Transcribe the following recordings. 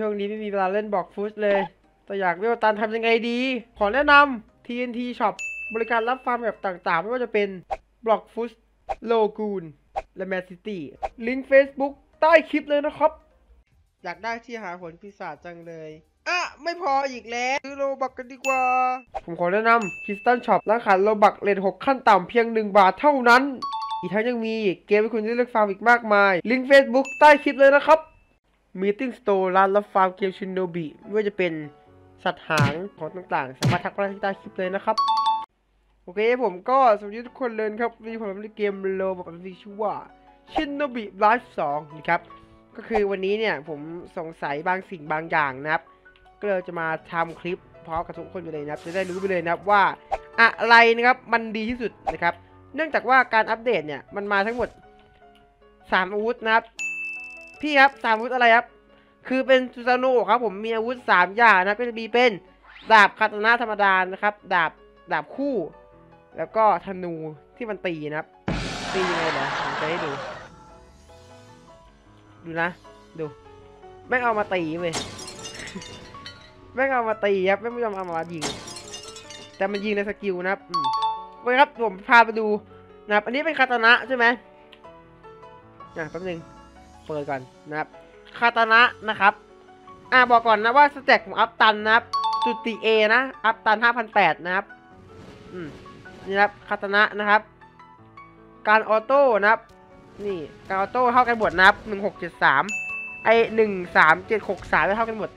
ช่วงนี้ไม่มีเวลาเล่น Blox Fruits เลย แต่อยากเวลตันทำยังไงดี ขอแนะนำ TNT Shop บริการรับฟาร์มแบบต่างๆ ไม่ว่าจะเป็น Blox Fruits โลกูนและแมนซิตี้ลิงก์ Facebook ใต้คลิปเลยนะครับ อยากได้ที่หาผลปีศาจจังเลยอะไม่พออีกแล้ว ซื้อ Robux กันดีกว่า ผมขอแนะนำ Crystal Shop ร้านขาย Robux rate 6ขั้นต่ำเพียง 1 บาทเท่านั้น อีกทั้งยังมีเกมให้คุณได้เลือกฟาร์มอีกมากมาย ลิงก์ Facebook ใต้คลิปเลยนะครับ Meeting Store ร้านรับฟาร์มเกม Shinobi ไม่ว่าจะเป็นสัตว์หางของต่างๆ สามารถทักมาที่ใต้คลิปเลยนะครับ โอเคผมก็สวัสดีทุกคนเลยนครับวันนี้ผมเล่นเกม Roblox กับที่ชื่อว่า Shinobi Life สองนะครับ ก็คือวันนี้เนี่ยผมสงสัยบางสิ่งบางอย่างนะครับ ก็เลยจะมาทำคลิปพร้อมกับทุกคนไปเลยนะครับ จะได้รู้ไปเลยนะครับว่าอะไรนะครับมันดีที่สุดนะครับ เนื่องจากว่าการอัปเดตเนี่ยมันมาทั้งหมด3อาวุธนะครับ พี่ครับสามอาวุธอะไรครับ คือเป็นซูซาโนะครับผมมีอาวุธสามอย่างนะครับก็จะมีเป็นดาบคาตานะธรรมดานะครับ ดาบดาบคู่ แล้วก็ธนูที่มันตีนะครับ ตียังไงเหรอผมจะให้ดู ดูนะ ดูแม่งเอามาตีเว้ยแม่งเอามาตีครับไม่ยอมเอามายิง แต่มันยิงในสกิลนะครับอืมโอเคครับผมพาไปดูนะครับ อันนี้เป็นคาตานะใช่ไหมอะแป๊บนึง เปิดก่อนนะครับคาตานะนะครับอ่าบอกก่อนนะว่า stat ของอัพตันนะครับจุติ A นะ อัพตัน5,008นแปดนะครับอืมนี่นะครับคาตานะนะครับ การ auto นะครับ นี่การ auto เท่ากันหมดนะครับ1673ไอ13763ไม่เท่ากันหมด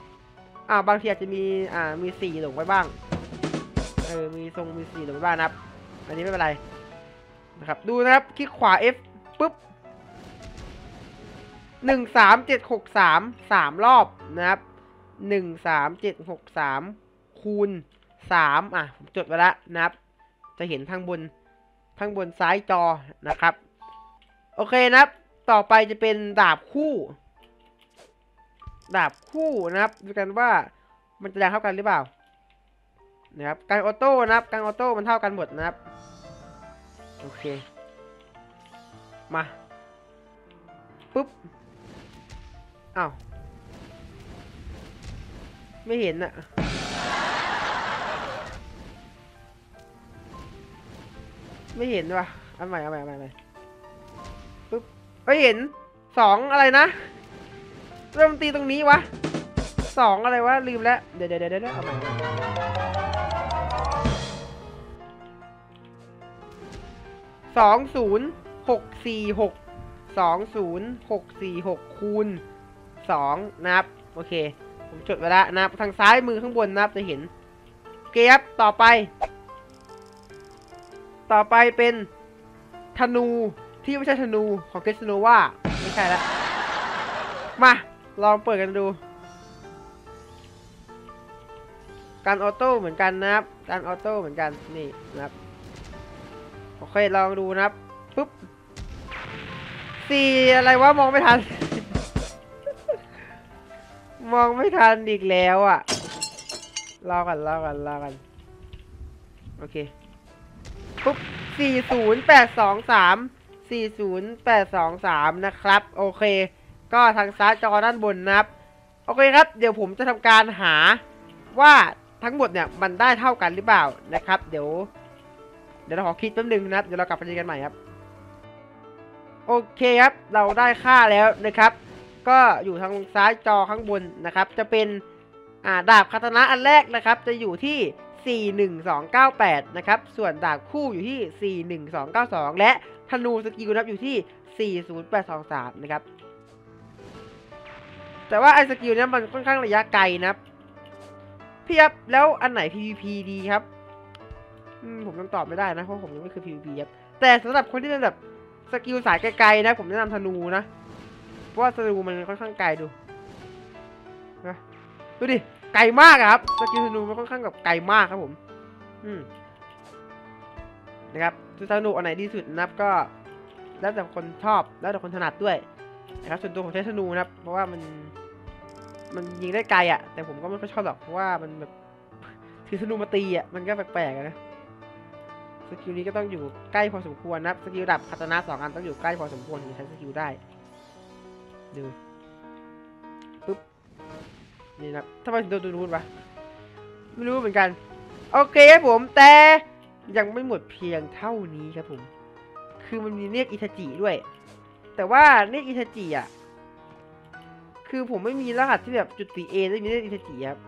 อ่าบางทีอาจจะมีอ่ามี4หลงไว้บ้างเออมีทรงมี4หลงไว้บ้างนะครับ อันนี้ไม่เป็นไรนะครับ ดูนะครับคลิกขวา F ปุ๊บ หนึ่งสามเจ็ดหกสามสามรอบนะครับหนึ่งสามเจ็ดหกสามคูณสามอะผมจดไว้แล้วนะครับ จะเห็นทางบนทางบนซ้ายจอนะครับ โอเคนะครับ ต่อไปจะเป็นดาบคู่ ดาบคู่นะครับ ดูกันว่ามันจะแรงเท่ากันหรือเปล่านะครับการออโต้นะครับการออโต้มันเท่ากันหมดนะครับ โอเค มาปุ๊บ อ้าว ไม่เห็นอะไม่เห็นว่ะเอันใหม่เอาใหม่เอาใหม่เอาใหม่ปุ๊บไม่เห็นสองอะไรนะเริ่มตีตรงนี้วะสองอะไรวะลืมแล้ว เดี๋ยวเดี๋ยวเดี๋ยวเดี๋ยวเอาใหม่สองศูนย์หกสี่หกสองศูนย์หกสี่หกคูณ สองนะครับ โอเค ผมจดไว้แล้วนะครับ ทางซ้ายมือข้างบนนะครับจะเห็นโอเคครับ ต่อไป ต่อไปเป็นธนูที่ไม่ใช่ธนูของเกสโนว่าไม่ใช่ละมา ลองเปิดกันดู การออโต้เหมือนกันนะครับ การออโต้เหมือนกันนี่นะครับโอเคลองดูนะครับปุ๊บสี่อะไรวะมองไม่ทัน มองไม่ทันอีกแล้วอะรอกันรอกันรอกัน โอเค ปุ๊บสี่ศูนย์แปดสองสามสี่ศูนย์แปดสองสามนะครับ โอเค ก็ทางซ้ายจอด้านบนนะครับ โอเคครับ เดี๋ยวผมจะทำการหาว่าทั้งหมดเนี่ยมันได้เท่ากันหรือเปล่านะครับ เดี๋ยว เดี๋ยวเราขอคิดแป๊บนึงนะครับ เดี๋ยวเรากลับไปเจอกันใหม่ครับ โอเคครับ เราได้ค่าแล้วนะครับ ก็อยู่ทางซ้ายจอข้างบนนะครับ จะเป็นดาบคาตานะอันแรกนะครับ จะอยู่ที่ 41298 นะครับ ส่วนดาบคู่อยู่ที่ 41292 และธนูสกิลนะครับอยู่ที่ 40823 นะครับ แต่ว่าไอ้สกิลนี้มันค่อนข้างระยะไกลนะครับพี่ครับแล้วอันไหน PVP ดีครับผมยังตอบไม่ได้นะ เพราะผมยังไม่เคย PVP ครับแต่สำหรับคนที่เป็นแบบสกิลสายไกลๆนะ ผมแนะนำธนูนะ เพราะว่าธนูมันค่อนข้างไกลดูนะดูดิไกลมากครับสกิลธนูมันค่อนข้างแบบไกลมากครับผม อืมนะครับธนูอันไหนดีสุดนะครับก็แล้วแต่คนชอบแล้วแต่คนถนัดด้วยนะครับส่วนตัวผมใช้ธนูนะครับ เพราะว่ามันมันยิงได้ไกลอะแต่ผมก็ไม่ค่อยชอบหรอกเพราะว่ามันแบบถือธนูมาตีอะมันก็แปลกๆนะสกิลนี้ก็ต้องอยู่ใกล้พอสมควรนะครับสกิลดาบคาตานะสองอันต้องอยู่ใกล้พอสมควรถึงใช้สกิลได้ ดูปึ๊บนี่นะทำไมถึงโดนตัวนู้นวะไม่รู้เหมือนกัน โอเคครับผมแต่ยังไม่หมดเพียงเท่านี้ครับผม คือมันมีเรียกอิทาจิด้วย แต่ว่าเรียกอิทาจิอะ คือผมไม่มีรหัสที่แบบจุติ A ได้มีเรียกอิทาจิครับ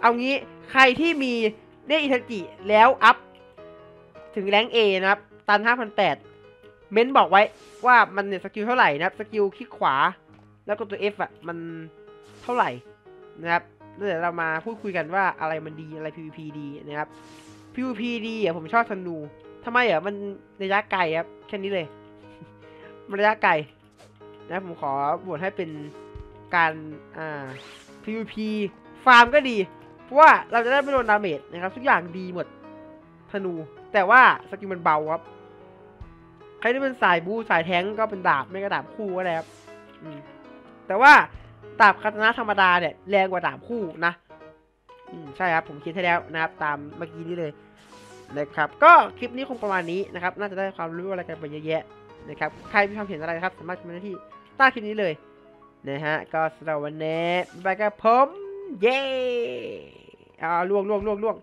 เอางี้ใครที่มีเรียกอิทาจิแล้วอัพถึง rank A นะครับ ตันห้าพันแปด เม้นบอกไว้ว่ามันเนี่ยสกิลเท่าไหร่นะครับสกิลคลิกขวา แล้วก็ตัว F อะมันเท่าไหร่นะครับแล้วเดี๋ยวเรามาพูดคุยกันว่าอะไรมันดีอะไร PVP ดีนะครับ PVP ดีอะผมชอบธนูทำไมอะมันระยะไกลครับแค่นี้เลย มันระยะไกลนะผมขอโหวตให้เป็นการอ่า PVP ฟาร์มก็ดี เพราะว่าเราจะได้ไม่โดน damage นะครับ ทุกอย่างดีหมดธนู แต่ว่าสกิลมันเบาครับ ครที่เป็นสายบูสายแทงก็เป็นดาบไม่ก็ดาบคู่ก็ได้ครับแต่ว่าดาบคาตานะธรรมดาเนี่ยแรงกว่าดาบคู่นะใช่ครับผมคิดให้แล้วนะครับ ตามเมื่อกี้นี้เลยนะครับ ก็คลิปนี้คงประมาณนี้นะครับ น่าจะได้ความรู้อะไรกันไปเยอะแยะนะครับ ใครมีความเห็นอะไรครับ สามารถคอมเมนต์ที่ใต้คลิปนี้เลยนะฮะ ก็สำหรับวันนี้บ๊ายบายครับผม เย้อ่าล่วงล่วงล่วงล่วง